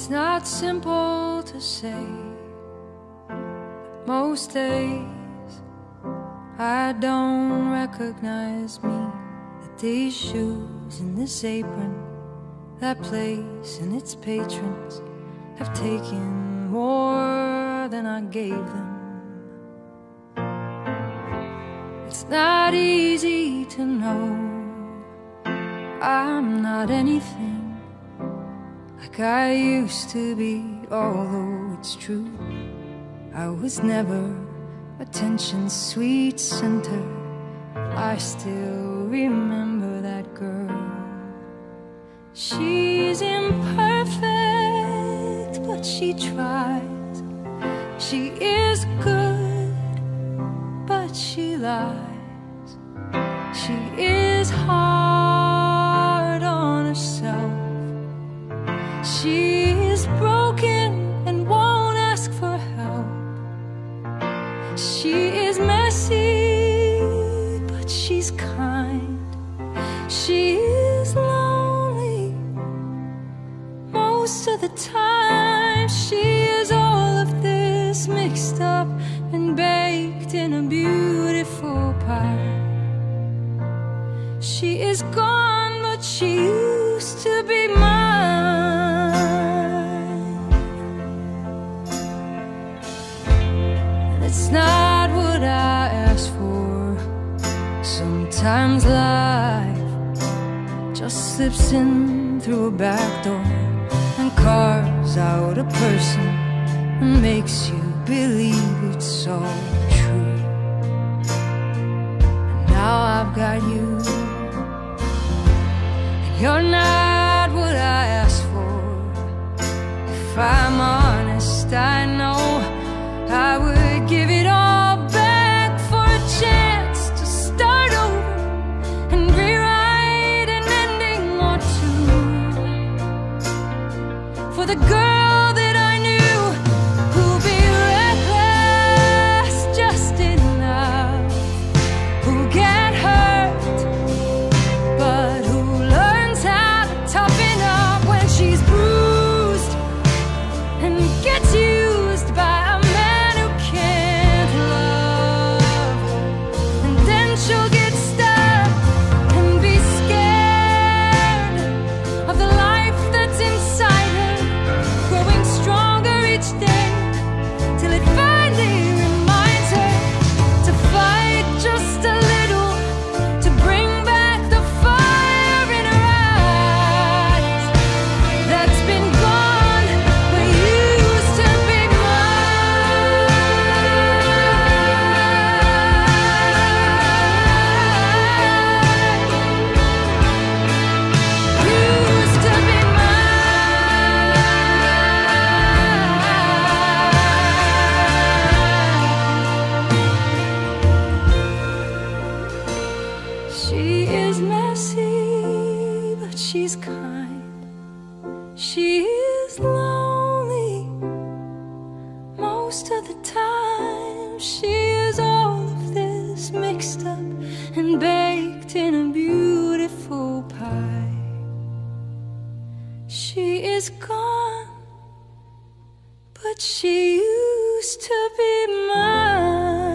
It's not simple to say. Most days I don't recognize me. That these shoes and this apron, that place and its patrons have taken more than I gave them. It's not easy to know I'm not anything like I used to be, although it's true. I was never attention's sweet center. I still remember that girl. She's imperfect, but she tries. She is good, but she lies. She is She is broken and won't ask for help. She is messy, but she's kind. She is lonely most of the time. She Sometimes life just slips in through a back door and carves out a person and makes you believe it's so true. And now I've got you. And you're not what I asked for. If I'm honest, I know I would she's kind. She is lonely most of the time. She is all of this mixed up and baked in a beautiful pie. She is gone, but she used to be mine.